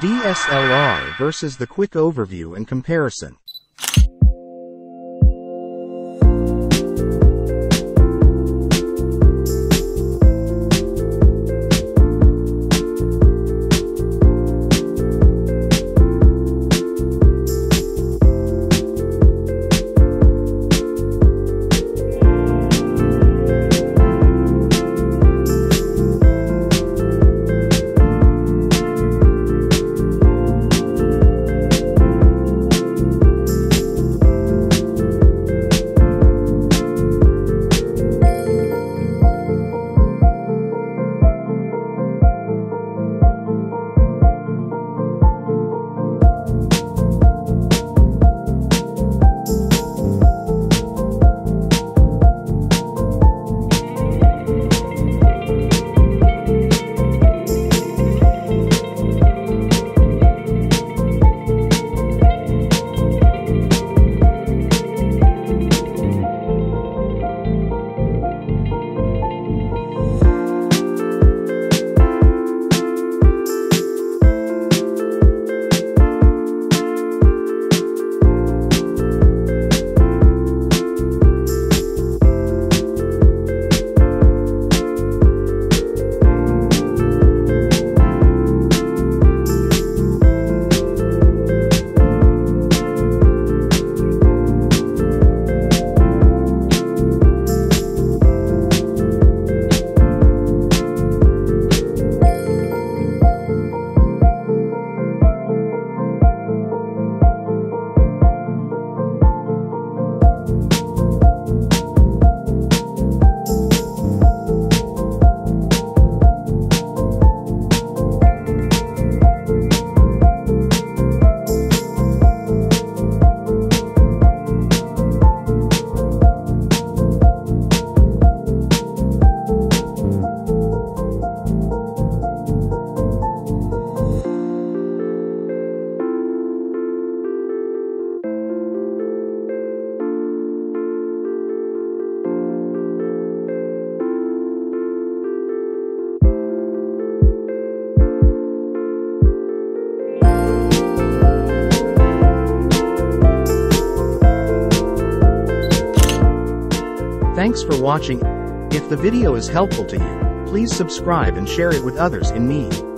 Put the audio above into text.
DSLR versus the quick overview and comparison. Thanks for watching. If the video is helpful to you, please subscribe and share it with others in need.